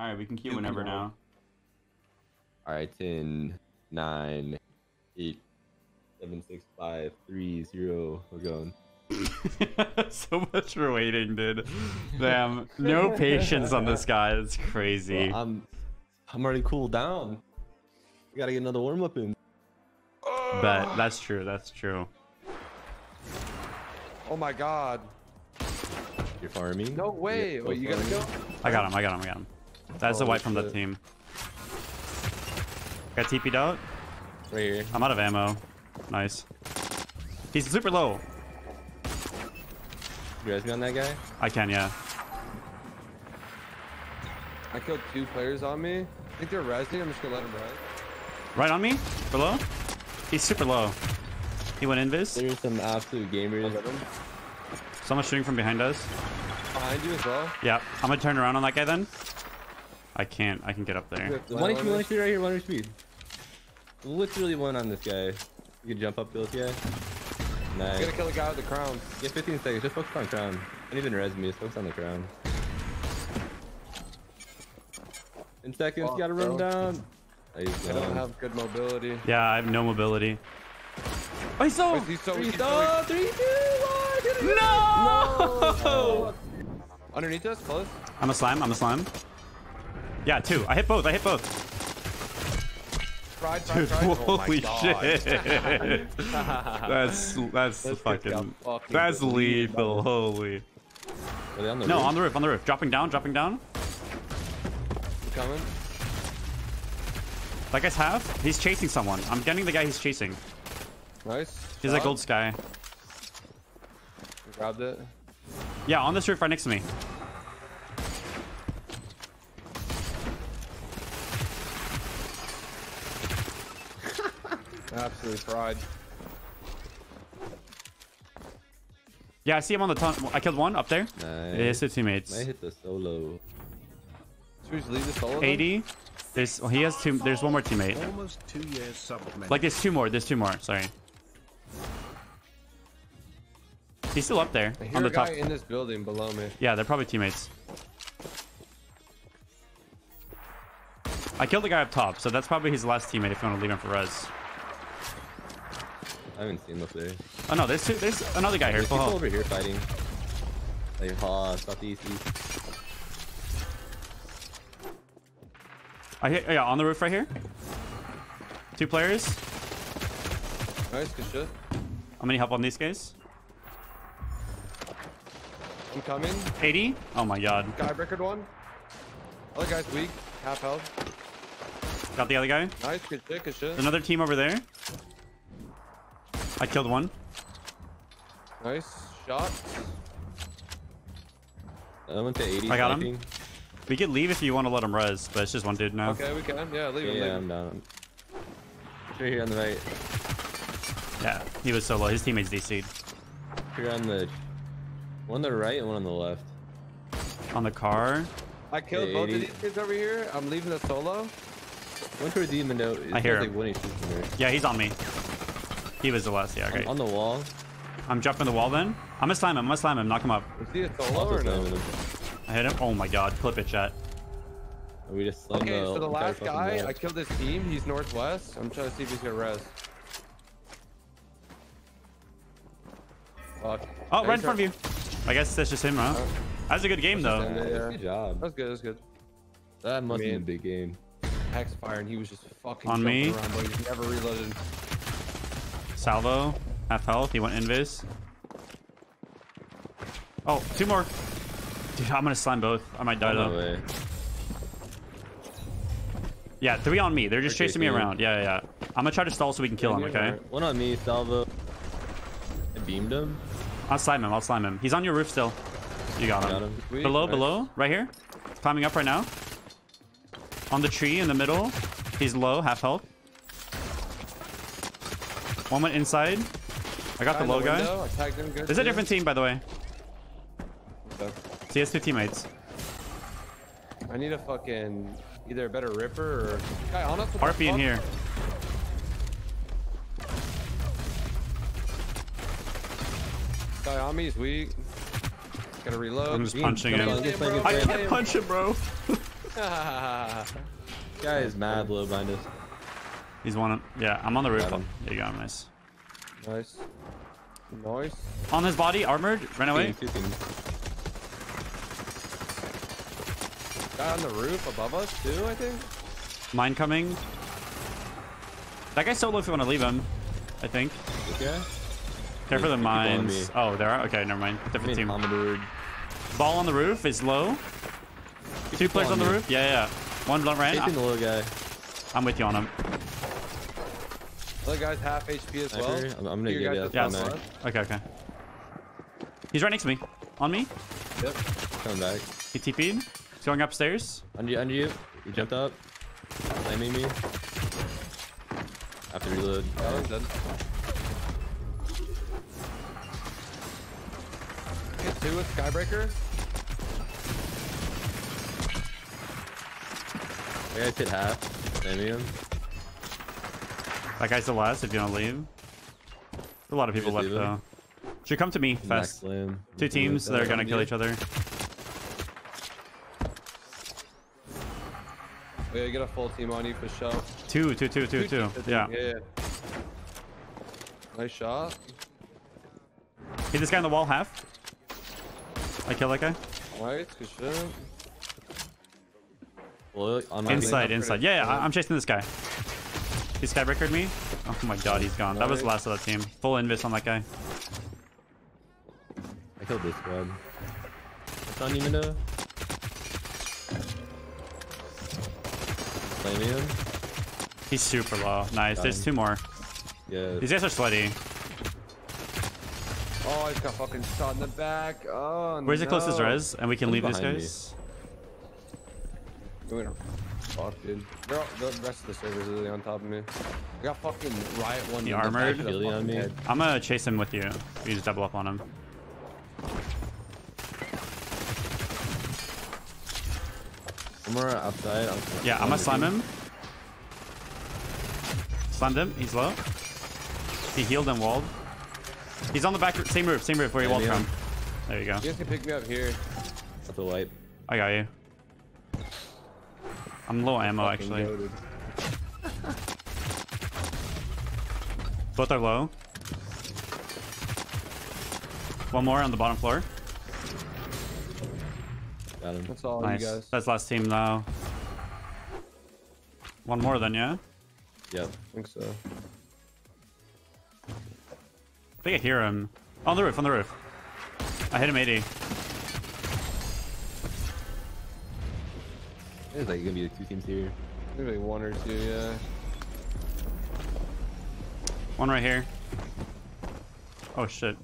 All right, we can queue You whenever now. All right, 10, 9, 8, 7, 6, 5, 3, 0. We're going. so much for waiting, dude. Damn, no patience on this guy. It's crazy. Well, I'm, I'm already cooled down. We gotta get another warm up in. But that's true. That's true. Oh my god. You're farming. No way. Yeah, Wait, you gotta go? I got him. I got him. I got him. That's the wipe from the team. Got TP'd out. Right here. I'm out of ammo. Nice. He's super low. You guys got that guy? I can, yeah. I killed two players on me. I think they're resting. I'm just gonna let them rest. Right on me? Below? He's super low. He went invis. There's some absolute gamers. Someone's shooting from behind us. Behind you as well. Yeah, I'm gonna turn around on that guy then. I can't. I can get up there. Good. There's one HP, one HP right here, one HP. Literally one on this guy. You can jump up, build guy. I'm Nice. gonna kill the guy with the crown. Get 15 seconds. Just focus on the crown. Don't even res me. Just focus on the crown. In seconds, Fuck, you gotta run bro. down. I don't have good mobility. Yeah, I have no mobility. Oh, he's so. Wait, he's so, Three, he's two, so three, two, one. No! underneath us, close. I'm a slime. I'm a slime. Yeah, two. I hit both. I hit both. Fried, fried, Dude, fried. Oh my holy God. shit. that's that's Let's fucking. fucking That's good lead, lethal. Holy. Are they on the No, roof? on the roof. On the roof. Dropping down. Dropping down. You coming? That guy's half. He's chasing someone. I'm getting the guy he's chasing. Nice. He's like Shot. gold sky. Grabbed it. Yeah, on this roof right next to me. Absolutely fried. Yeah, I see him on the ton. I killed one up there. Nice. It's his teammates. I hit the solo. Should we leave the solo? then? 80. There's well, he has two. There's one more teammate. Almost two years supplementary. Like there's two more. There's two more. Sorry. He's still up there I hear on the a guy top. in this building below me. Yeah, they're probably teammates. I killed the guy up top, so that's probably his last teammate if you want to leave him for res. I haven't seen him up there. Oh no, there's two, there's another guy here. There's people over here fighting. Like, ha, southeast, east. I hit, yeah, on the roof right here. Two players. Nice, good shit. How many help on these guys? I'm coming. 80. Oh my god. Guy brickered one. Other guy's weak. Half health. Got the other guy. Nice, good shit, good shit. Another team over there. I killed one. Nice shot. I went to 80. I got him. We could leave if you want to let him res, but it's just one dude now. Okay, we can. Yeah, leave Yeah, him. yeah, leave I'm him. down. Right here on the right. Yeah, he was solo. His teammates DC'd. Here on the one on the right and one on the left. On the car. I killed Yeah, both of these kids over here. I'm leaving the solo. One towards the window. It I hear has, him. like one HP from there. Yeah, he's on me. He was the last. Yeah, On- okay. On, the wall. I'm jumping the wall then. I'm gonna slam him. I'm gonna slam him. Knock him up. Is he a solo Also or no? I hit him. Oh my god. Clip it, chat. We just slammed Okay, so the last fucking guy, wall. I killed his team. He's northwest. I'm trying to see if he's gonna res. Fuck. Oh, right in front of you. I guess that's just him, huh? Oh. That was a good game though. just end it. Yeah. Good job. That's good. That's good. That must be a big game. Hex fire, and he was just fucking On me. around, but he's never reloaded. Salvo, half health. He went invis. Oh, two more. Dude, I'm gonna slam both. I might die though. way. Yeah, three on me. They're just They're chasing me around. Yeah, yeah, yeah. I'm gonna try to stall so we can kill him. Okay. One on me, Salvo. I beamed him. I'll slime him. I'll slime him. He's on your roof still. You got him. Got him. Below, nice. below, right here. Climbing up right now. On the tree in the middle. He's low, half health. One went inside. I got Guy the in low guy. window, I him. There's a different team, by the way. Okay. So he has two teammates. I need a fucking either a better ripper or guy on us. what the Harpy in here. Guy on me is weak. Gotta reload. I'm just Beam, punching him. on, get I can't punch him, bro. Guy is mad low behind us. He's one. Yeah, I'm on the roof. There you go. Nice. nice. Nice. On his body, armored. Ran away. Guy on the roof above us too, I think. Mine coming. That guy's solo if you want to leave him. I think. Guy? Care for the There's two people on mines. Oh, there are. Okay, never mind. Different team. Ball on the roof is low. Two players on the roof. Yeah, yeah. One blunt ran. Chasing the little guy. I'm with you on him. Other guy's half HP as well. Sniper. I'm, I'm gonna You give guys you just that Yeah. on phone that. back. Okay, okay. He's right next to me. On me. Yep. Coming back. He TP'd. He's going upstairs. Under you, under you. You jumped up. Slamming me. After reload. Oh, that one's dead. Hit two with Skybreaker. I guys hit half. Slamming him. That guy's the last if you want to leave. There's a lot of people left though. Should come to me fast. Two teams that are gonna kill each other. Oh, yeah, get a full team on you for sure. Two, two, two, two, two. Yeah. Yeah. Nice shot. Hit this guy on the wall half. I kill that guy. Nice, good shit. Well, on my Inside, inside. Yeah, yeah. I'm chasing this guy. He skybreakered me. Oh my god, he's gone. That was the last of that team. Full invis on that guy. I killed this squad. What's on you, Mendo? Slamming him. He's super low. Nice. Got There's him. two more. Yeah. These guys are sweaty. Oh, I just got fucking shot in the back. Oh, Where's the closest res? And we can One's leave these behind me. guys. We're gonna fuck, dude. They're all, the rest of the servers are really on top of me. I got fucking riot one. He armored. Really on me. Head. I'm gonna chase him with you. You just double up on him. One more outside. I'm- Yeah, I'm gonna slam him. Slammed him. He's low. He healed and walled. He's on the back, same roof, same roof where he Yeah, walled yeah. from. There you go. You guys can pick me up here. That's a wipe. I got you. I'm low ammo actually. goated. Both are low. One more on the bottom floor. Got him. That's all nice. you guys. That's last team now. One more then, yeah? Yeah, I think so. I think I hear him. On the roof, on the roof. I hit him 80. There's like gonna be two teams here. Maybe like one or two, yeah. One right here. Oh shit.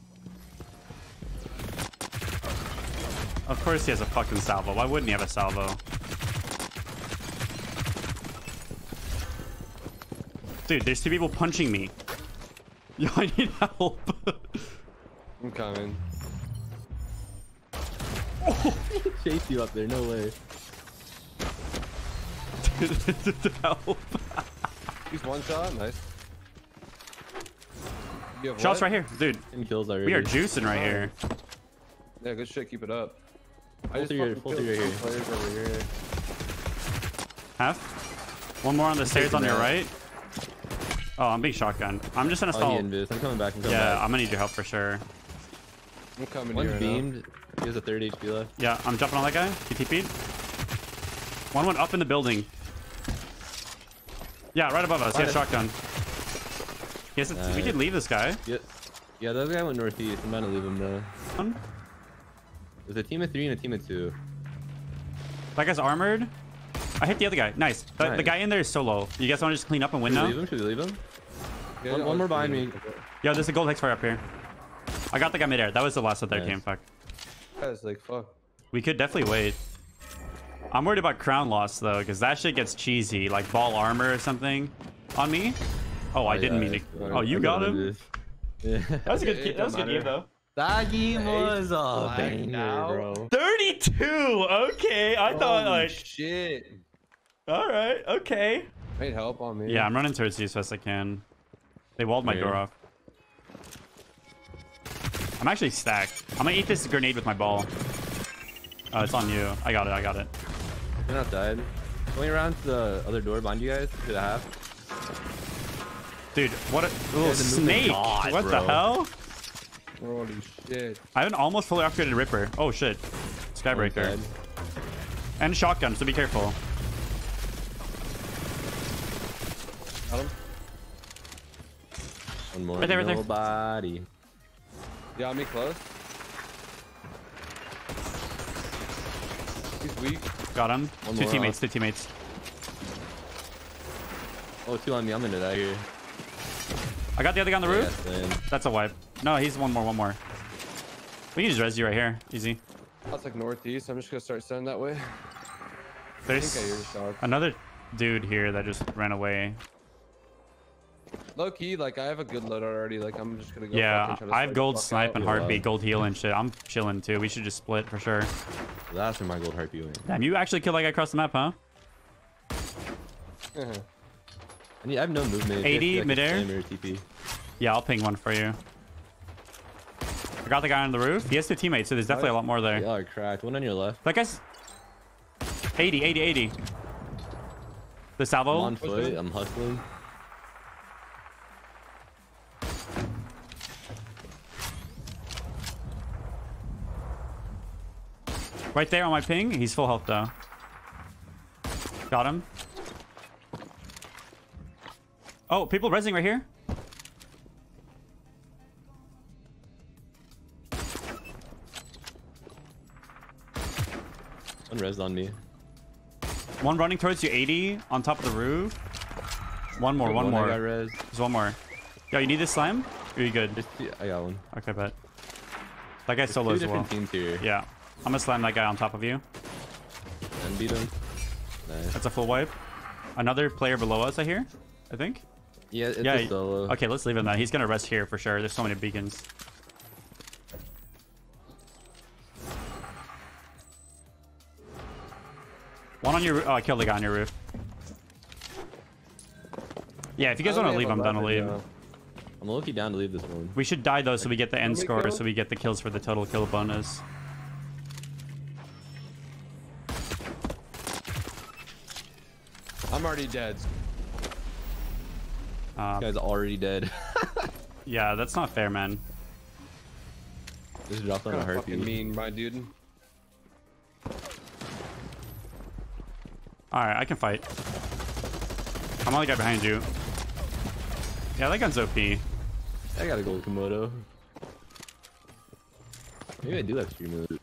Of course he has a fucking salvo. Why wouldn't he have a salvo? Dude, there's two people punching me. Yo, I need help. I'm coming. Oh. Chase you up there. No way. Help. He's one shot. Nice. Shots what? right here. Dude, Ten kills already. we are juicing right here. Yeah, good shit. Keep it up. I Full just through your- full through your here. players over here. Half. One more on the stairs on your that. right. Oh, I'm being shotgun. I'm just gonna stall. I'm coming back. I'm coming Yeah, back. I'm gonna need your help for sure. I'm coming One's here. now. beamed. He has a third HP left. Yeah, I'm jumping on that guy. He TP'd. One went up in the building. Yeah, right above us. He has Got shotgun. Yes, has a, we Nice. could leave this guy. Yeah. Yeah, that guy went northeast. I'm about to leave him though. One. There's a team of three and a team of two. That guy's armored. I hit the other guy. Nice. The, the guy in there is so low. You guys want to just clean up and win Should we now? leave him? Should we leave him? Yeah, One- one more behind me. it. Yo, there's a gold hex fire up here. I got the guy midair. That was the last of their Nice. team. Fuck. Guys, like fuck. We could definitely wait. I'm worried about crown loss though, because that shit gets cheesy, like ball armor or something. On me? Oh, I didn't mean to. Oh, you got him. Yeah. That was a good. It That was a good don't game though. That game was a Blacked banger, bro. 32. Okay, I thought Holy like. shit. All right. Okay. Need help on me. Yeah, I'm running towards you as fast as I can. They walled my door off. I'm actually stacked. I'm gonna eat this grenade with my ball. Oh, it's on you. I got it. I got it. Going dead. Going around to the other door behind you guys to the half. Dude, what a little Guys snake. God, what the hell? Holy shit. I have an almost fully upgraded Ripper. Oh shit. Skybreaker. And shotgun, so be careful. Got him? One more. Right there, right there. Nobody. Yeah, me close. He's weak. Got him. One two more teammates, off. two teammates. Oh, two on me. I'm into that here. I got the other guy on the roof. Yes, man. That's a wipe. No, he's one more, one more. We can just res you right here. Easy. That's like northeast. I'm just gonna start sending that way. I There's think I hear another dude here that just ran away. Low key, like I have a good load already. Like I'm just gonna go. Yeah, try to I have gold snipe and heartbeat, gold heal and shit. I'm chilling too. We should just split for sure. That's where my gold harpy went. Damn, you actually killed that guy across the map, huh? Uh-huh. I, need, I have no movement. 80 Just, like, midair? TP. Yeah, I'll ping one for you. I got the guy on the roof. He has two teammates, so there's definitely a lot more there. They are cracked. One on your left. That guy's 80, 80, 80. The I'm salvo. on foot. I'm hustling. Right there on my ping. He's full health though. Got him. Oh, people resing right here. One res on me. One running towards you, 80 on top of the roof. One more, one more. There's one more. Yo, you need this slam? Or you good? Just, I got one. Okay, bet. That guy's There's solo two as well. teams here. Yeah. I'm gonna slam that guy on top of you. And beat him. Nice. That's a full wipe. Another player below us, I hear. I think. Yeah, it's yeah. a solo. Okay, let's leave him that. He's gonna rest here for sure. There's so many beacons. One on your Oh, I killed the guy on your roof. Yeah, if you guys want to leave, I'm done to leave. I'm low-key down to leave this one. We should die though, so we get the end score, so we get the kills for the total kill bonus. Already dead. Uh, This guy's already dead. yeah, that's not fair, man. Just dropped on a Kinda fucking heartbeat. mean, my dude. All right, I can fight. I'm on the guy behind you. Yeah, that gun's OP. I got a gold Komodo. Maybe I do have stream mode.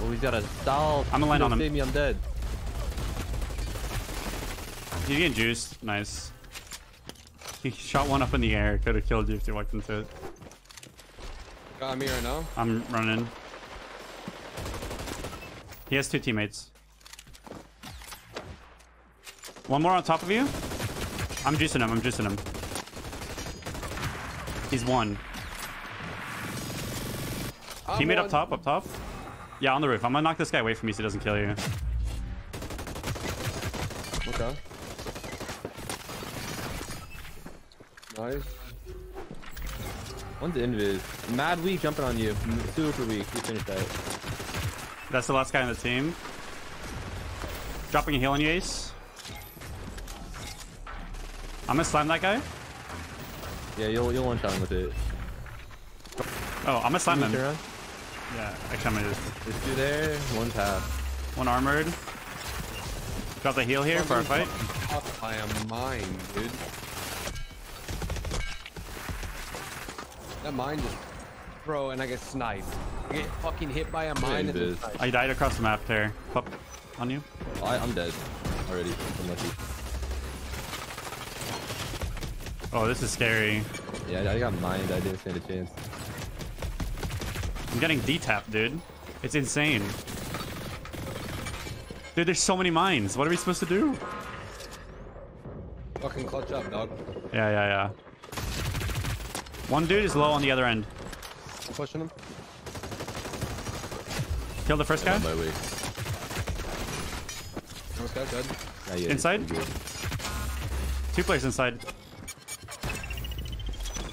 Oh, he's got a stall. I'ma land Don't on him. Save me, I'm dead. He's getting juiced. Nice. He shot one up in the air. Could have killed you if you walked into it. Got me right now. I'm running. He has two teammates. One more on top of you. I'm juicing him. I'm juicing him. He's one. I'm Teammate up top. Up top. Yeah, on the roof. I'm gonna knock this guy away from me so he doesn't kill you. Okay. Nice. One's invis. Mad weak jumping on you. Super weak. You finished that. That's the last guy on the team. Dropping a heal on you, Ace. I'm gonna slam that guy. Yeah, you'll you'll one shot him with it. Oh, I'm gonna slam Turn him. around. Yeah, actually, I'm gonna just There's two there. One's half. one armored. Drop the heal here for our fight. Fuck by a mine, dude. That mine just bro, and I get sniped. I get fucking hit by a mine and then oh, I died across the map there. Pup on you. Oh, I, I'm dead already. I'm lucky. Oh, this is scary. Yeah, I got mined. I didn't stand a chance. I'm getting D-tapped, dude. It's insane. Dude, there's so many mines. What are we supposed to do? Fucking clutch up, dog. Yeah, yeah, yeah. One dude is low on the other end. I'm pushing him. Kill the first guy. On my way. This guy's dead. Not yet. Inside? Two players inside.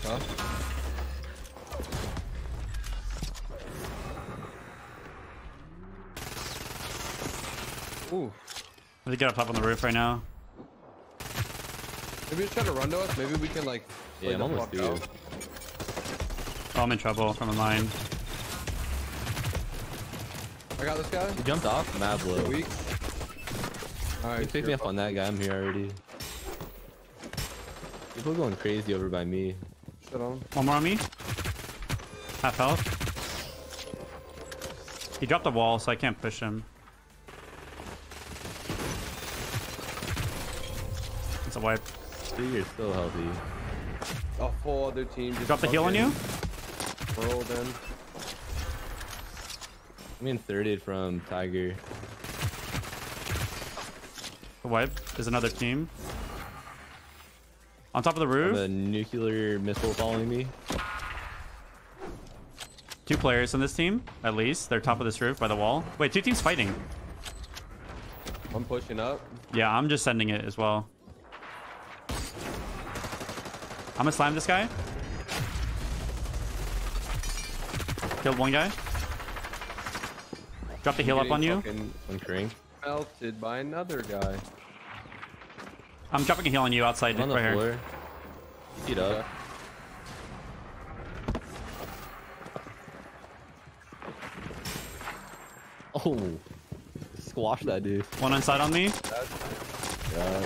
Huh? Ooh. Let me get up top on the roof right now. Maybe just try to run to us. Maybe we can like. Yeah, play I'm almost through. Out. Oh, I'm in trouble from a mine. I got this guy. He jumped off mad low. Weak. All He right. picked me up on that guy. I'm here already. People going crazy over by me. Shut on. One more on me. Half health. He dropped the wall, so I can't push him. It's a wipe. See, you're still healthy. A full other team. Just Drop the heal on you. Fucking Rolled in. I'm getting thirded from Tiger. A wipe. There's another team. On top of the roof, a nuclear missile following me. two players on this team, at least. They're top of this roof by the wall. Wait, two teams fighting. I'm pushing up. Yeah, I'm just sending it as well. I'm gonna slam this guy. Killed one guy. Drop the heal up on you. I'm crank. melted by another guy. I'm dropping a heal on you outside I'm on the right here. floor. Heat up. Oh, squash that dude. One inside on me. Yeah.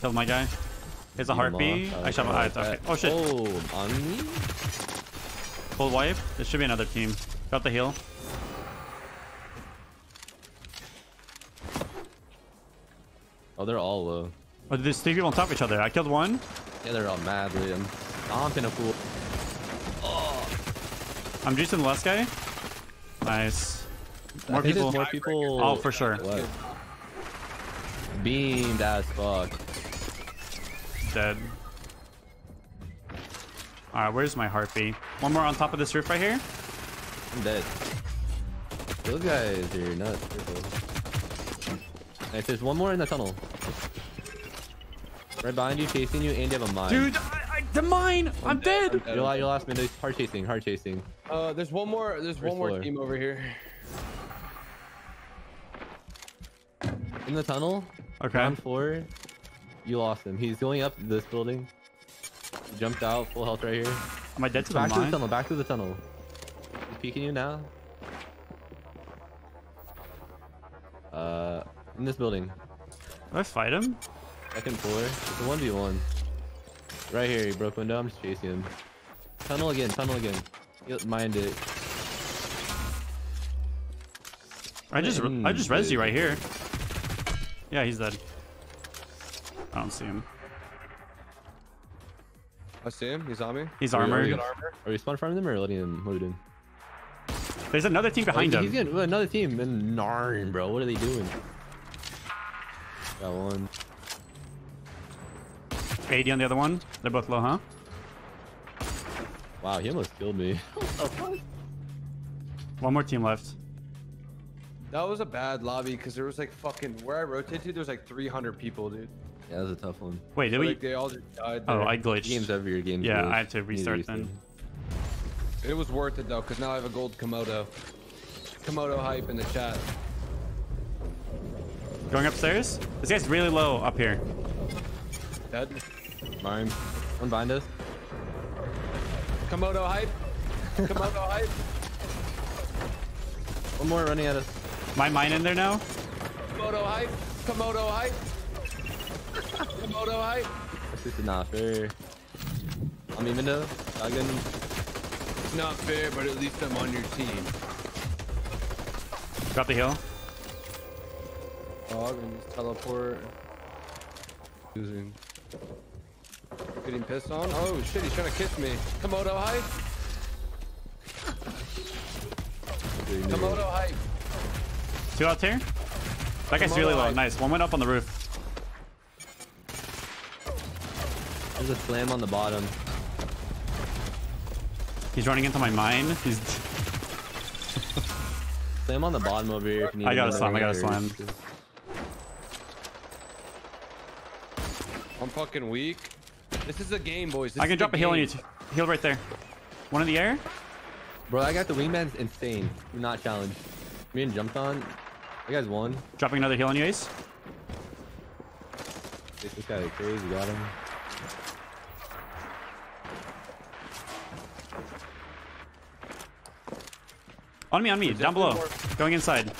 Killed my guy. Here's a heartbeat. I shot my eyes. Okay. Oh shit. Oh, on me? Full wipe. There should be another team. Drop the heal. Oh, they're all low. Oh, there's three people on top of each other. I killed one. Yeah, they're all mad. Look at them. Stomping a fool. Oh. I'm juicing the last guy. Nice. More I think there's people. More people. Oh, for sure. What? Beamed as fuck. Dead. Alright, where's my heartbeat? One more on top of this roof right here. I'm dead. Those guys are nuts. They're. Nice, there's one more in the tunnel. Right behind you, chasing you, and you have a mine. Dude, I, I, the mine! I'm, dead! I'm dead. Your, la- your last minute, hard chasing, hard chasing. Uh, there's one more. There's First one more floor. team over here. In the tunnel, Okay. ground floor, you lost him. He's going up this building. He jumped out, full health right here. Am I dead to the Back to the tunnel, back to the tunnel. He's peeking you now. Uh, in this building. Do I fight him? Second floor. It's a 1v1. Right here, he broke window. I'm just chasing him. Tunnel again, tunnel again. He'll mind it. I just I just res you right here. Yeah, he's dead. I don't see him. I see him. He's on me. He's Are we- are armored. we Good armor. Are we spawn farming them or letting him loot him? There's another team behind oh, him. He's getting ooh, another team. And Narn, bro. What are they doing? Got one. 80 on the other one. They're both low, huh? Wow, he almost killed me. One more team left. That was a bad lobby because there was like fucking where I rotated to. There's like 300 people, dude. Yeah, that was a tough one. Wait, did we? Like they all just died. Oh, there. I glitched. Game's over. Your game. Yeah, glitched. I had to restart then. It was worth it though because now I have a gold Komodo. Komodo hype in the chat. Going upstairs? This guy's really low up here. Dead. Mine. One behind us. Komodo hype. Komodo hype. One more running at us. My mine in there now? Komodo hype. Komodo hype. Komodo hype. This is not fair. I'm even though. Shotgun. It's not fair, but at least I'm on your team. Drop the hill. Oh, I'm gonna just teleport. Losing. Getting pissed on? Oh shit, he's trying to kiss me. Komodo hype. Komodo hype. Two out here. That guy's Komodo really low. hype. Nice. One went up on the roof. There's a slam on the bottom. He's running into my mine. He's. Slam on the bottom over here. If you need I got a slam, I got a slam. I'm fucking weak. This is a game, boys. This I can drop a heal on you. game. Heal right there. One in the air. Bro, I got the wingman's insane. Do not challenge. Me and jumped on. You guys won. Dropping another heal on you, Ace. This guy is crazy. Got him. On me, on me, down below. definitely Going inside.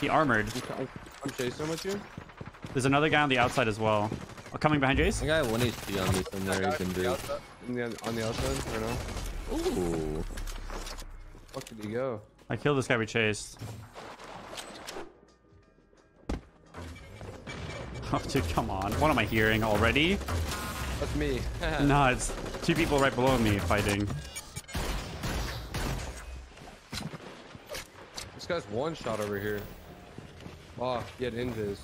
He armored. I'm, I'm chasing with you. There's another guy on the outside as well. Oh, coming behind Jace. I got one HP on me somewhere. Guy He can do. on the, on the outside, right now. Ooh. Fuck did he go? I killed this guy we chased. Oh, dude, come on. What am I hearing already? That's me. no, it's two people right below me fighting. Guy's one shot over here. Oh, he had invis.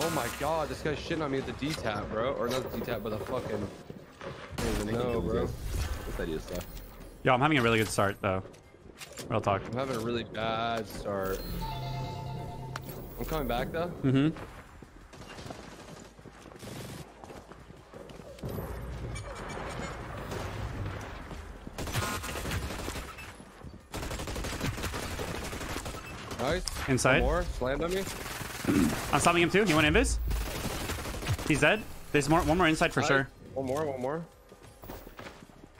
Oh my god, this guy's shitting on me at the D-tap, bro. Or not the D-tap, but the fucking... I don't even know, bro. This idea stuff. Yo, I'm having a really good start, though. Real talk. I'm having a really bad start. I'm coming back, though. Mm-hmm. Nice. Inside. One more. Slammed on me. I'm stopping him too. You want invis? He's dead. There's more, one more inside for Nice. sure. One more, one more.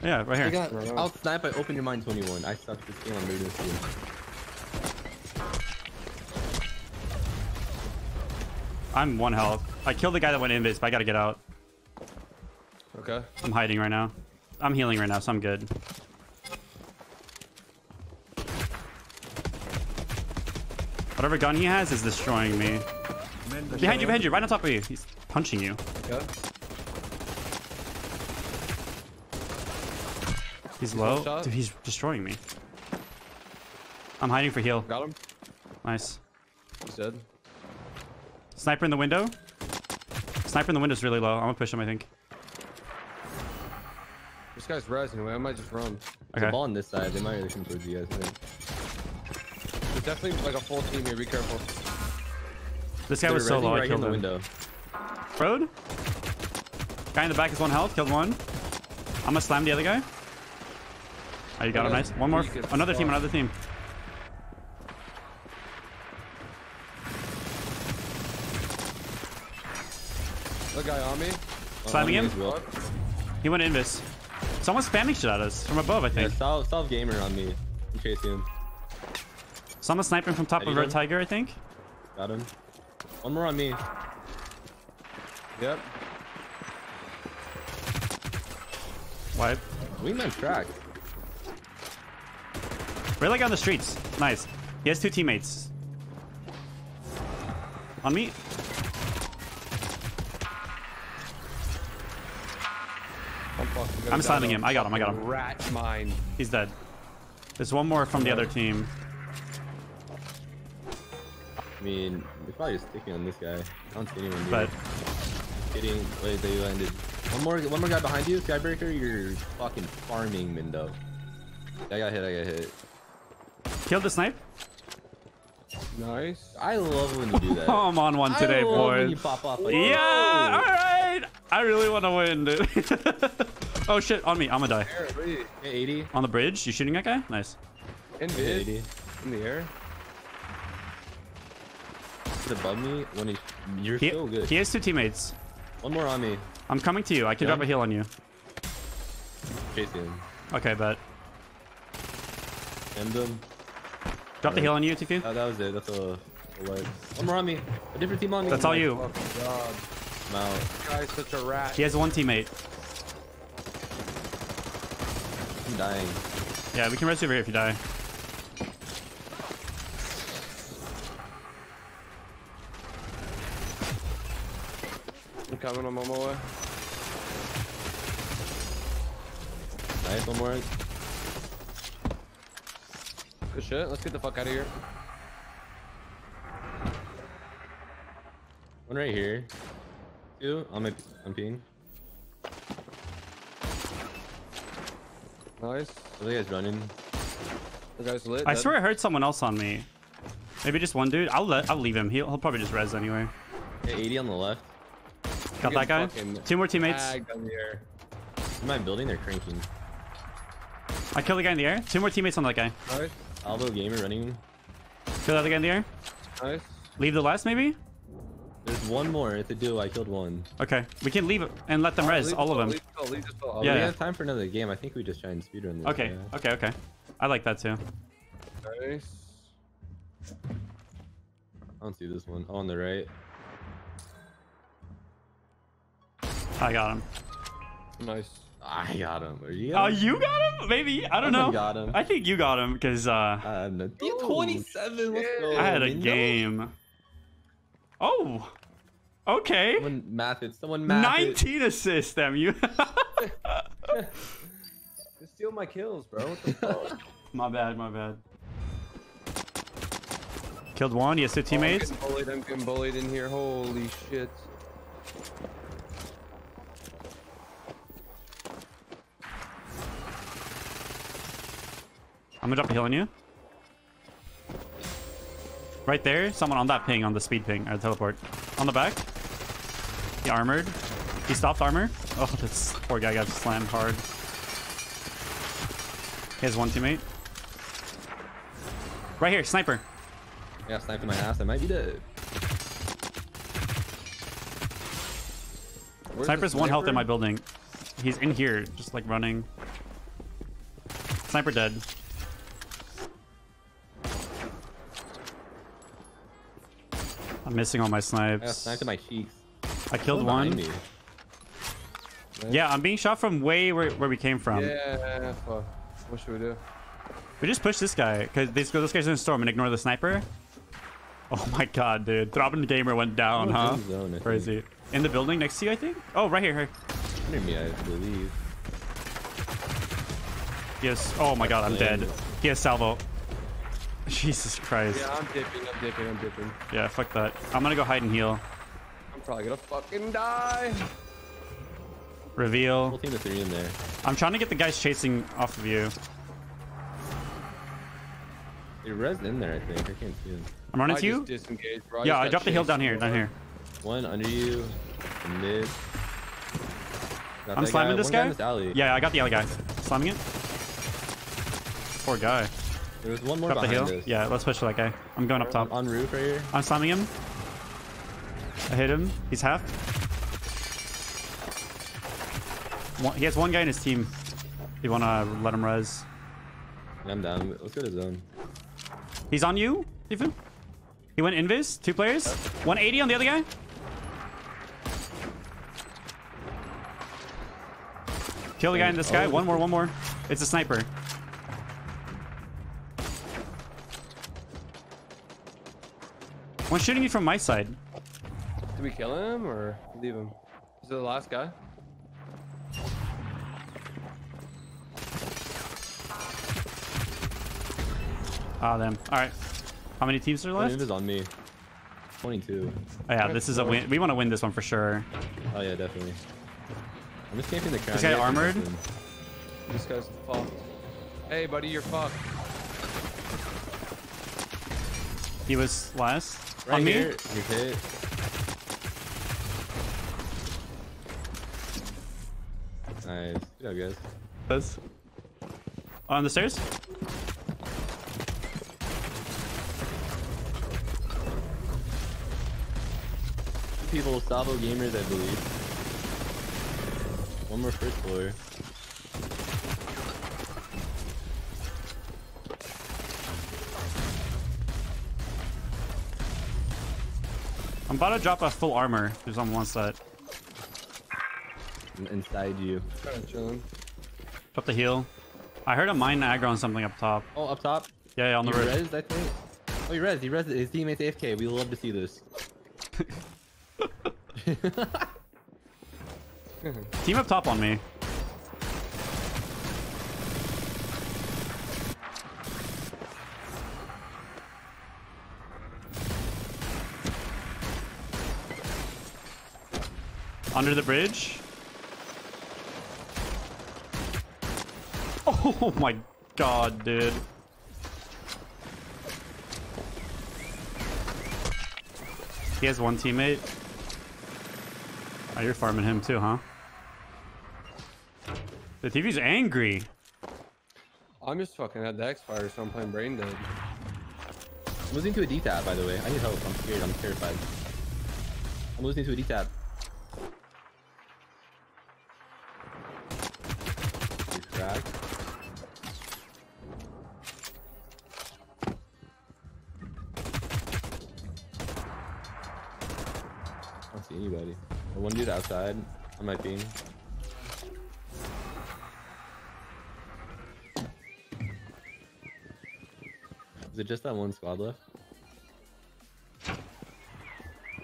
Yeah, right here. got Right on. out snipe. I open your mind 21. I suck this game. I'm losing this game. I'm one health. I killed the guy that went invis, but I gotta get out. Okay. I'm hiding right now. I'm healing right now, so I'm good. Whatever gun he has is destroying me. Behind you, behind you, right on top of you. He's punching you. Okay. He's one low. Dude, he's destroying me. I'm hiding for heal. Got him. Nice. He's dead. Sniper in the window. Sniper in the window is really low. I'm gonna push him, I think. This guy's res anyway. I might just run. There's a Okay. ball on this side. They might really come towards you guys. I. There's definitely like a full team here. Be careful. This guy They're was so low, I right in killed the him. window. Road? Guy in the back is one health, killed one. I'm gonna slam the other guy. Oh, you got him, nice. One more. Another team, another team. The guy on me. Slamming On him? well. He went invis. Someone's spamming shit at us from above, I Yeah, think. solve, solve gamer on me. I'm chasing him. Someone's sniping from top of Red? Tiger, I think. Got him. One more on me. Yep. Wipe. Wingman track. Right like on the streets. Nice. He has two teammates. On me. I'm fucking gonna I'm die slamming him. I got him, I got him. Rat mine. He's dead. There's one more from the other team. I mean, they're probably just sticking on this guy. I don't see anyone. But Kidding. Wait, they landed. One more, one more guy behind you, Skybreaker. You're fucking farming, Mendo. I got hit. I got hit. killed the snipe. Nice. I love when you do that. Oh, I'm on one today, I love when boys. you pop off like, Yeah, whoa. all right. I really want to win, dude. oh shit, on me. I'm gonna die. Air, 80. On the bridge. You shooting that guy? Nice. In mid. In the air. He's above me. When he, you're He, so good. he has two teammates. One more on me. I'm coming to you. I can Yeah. drop a heal on you. Chasing him. Okay, bet. End him. Drop the Alright. heal on you, Tfue. Oh, that was it. That's a, a leg. One more on me. A different team on me. That's all you. Oh, Fucking god. I'm out. Guy's such a rat. He has one teammate. I'm dying. Yeah, we can rest over here if you die. Coming. I'm on my way. Nice. One more. Good shit. Let's get the fuck out of here. One right here. Two on my on ping. Nice. The guy's running. The guy's lit. I dead. swear I heard someone else on me. Maybe just one dude. I'll let. I'll leave him. He'll, he'll probably just res anyway. Hit 80 on the left. Got that guy. Two more teammates. In my building, they're cranking. I killed the guy in the air. Two more teammates on that guy. Nice, Albo gamer running. Kill the other guy in the air. nice. Leave the last, maybe? There's one more. If they do, I killed one. Okay. We can leave it and let them res, Leave all of them. Leave leave all. Yeah. We have time for another game. I think we just try and speedrun this. Okay. Okay, okay. I like that too. Nice. I don't see this one. Oh, on the right. I got him. Nice. I got him. Are you? Oh, you got him? Maybe. I don't Someone know. got him. I think you got him because uh, I have no. Ooh, 27. Let's go. I had a game. Oh. Okay. Someone math it. Someone math it. 19 assists, them. You. Just steal my kills, bro. What the fuck? my bad. My bad. Killed one. He has two Oh, I'm teammates. getting bullied. I'm getting bullied in here. Holy shit. I'm gonna drop a heal on you. Right there, someone on that ping, on the speed ping, or the teleport. On the back. He armored. He stopped armor. Oh, this poor guy got slammed hard. He has one teammate. Right here, sniper. Yeah, sniping my ass. I might be dead. Where's Sniper's one health in my building. He's in here, just like running. Sniper dead. I'm missing all my I got snipes. sniped in my cheeks. I killed one. me. Yeah, I'm being shot from way where, where we came from. Yeah, fuck. What should we do? We just push this guy because this, this guy's in the storm and ignore the sniper. Oh my god, dude. Throbbing Gamer went down, huh? zone, I think. Crazy. In the building next to you, I think? Oh, right here. here. Under me, I believe. Yes. Oh my god, I'm dead. He has salvo. Jesus Christ. Yeah, I'm dipping. I'm dipping. I'm dipping. Yeah, fuck that. I'm gonna go hide and heal. I'm probably gonna fucking die. Whole Reveal. team of three in there. I'm trying to get the guys chasing off of you. They rezzed in there, I think. I can't see them. I'm running I to you. just disengaged, bro. Yeah, just I dropped the hill down here, down here. One under you, mid. Got I'm that slamming this One guy. in this. Yeah, I got the other guy. Slamming it. Poor guy. There was one more Drop the hill. us. Yeah, let's push that guy. I'm going up top. on roof right here. I'm slamming him. I hit him. He's half. One, he has one guy in his team. You wanna let him res? I'm down. Let's go to zone. He's on you, Tfue. He went invis. Two players. 180 on the other guy. Kill the guy in the sky. Oh. One more, one more. It's a sniper. One shooting you from my side. Did we kill him or leave him? Is it the last guy? Ah, them. All right. How many teams are One left? is on me. 22. Oh, yeah, this is a win. We want to win this one for sure. Oh yeah, definitely. I'm just camping the crown. This guy armored? This guy's fucked. Hey, buddy, you're fucked. He was last. Right on me? here. You're hit. Nice. Good job, guys. This. On the stairs? People, Salvo gamers, I believe. One more first floor. About to drop a full armor. Who's on one side? I'm inside you. Kind chilling. Drop the heal. I heard a mine aggro on something up top. Oh, up top. Yeah, yeah on the He roof. rezzed, I think. Oh, he rezzed. He rezzed. His teammates AFK. We love to see this. Team up top on me. Under the bridge. Oh my god, dude. He has one teammate. Oh, you're farming him too, huh? The TV's angry. I'm just fucking at the X-Fire, so I'm playing Brain Dead. I'm losing to a D-tap, by the way. I need help. I'm scared. I'm terrified. I'm losing to a D-tap. The one dude outside on my ping. Is it just that one squad left?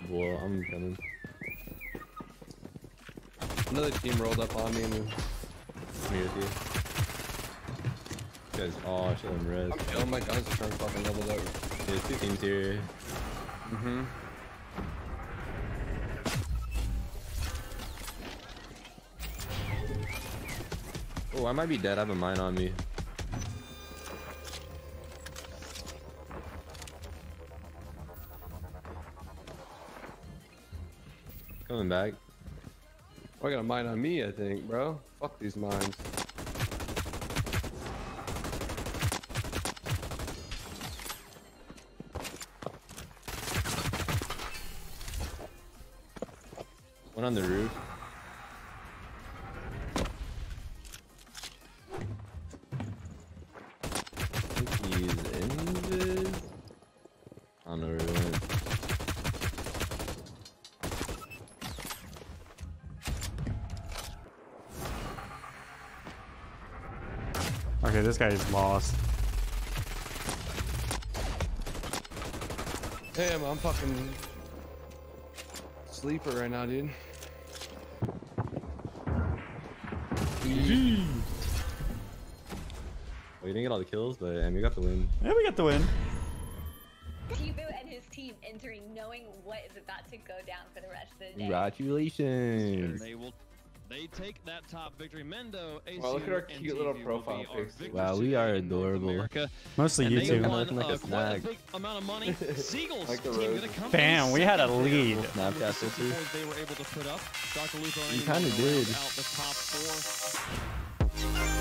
Well, I'm coming. Another team rolled up on me and here with you. You guys all chilling res. I'm killing my guns to turn fucking leveled up. There's two teams here. Mm-hmm. I might be dead. I have a mine on me. Coming back. I got a mine on me, I think, bro. Fuck these mines. Okay, this guy is lost. Damn, I'm fucking sleeper right now, dude. Well, you didn't get all the kills, but um, you got the win. Yeah, we got the win. Tfue and his team entering knowing what is about to go down for the rest of the day. And Congratulations. They take that top victory. Mendo, Aceu, Wow, look at our and cute little profile be pics. Wow, we are adorable. America. Mostly And you they two. won, Looking like a quite snack. big amount of money. Seagulls Like the team rose. gonna come Bam, we had a lead. Snapchat With the sister. scores they were able to put up. Dr. Lupo You kinda did. out the top four.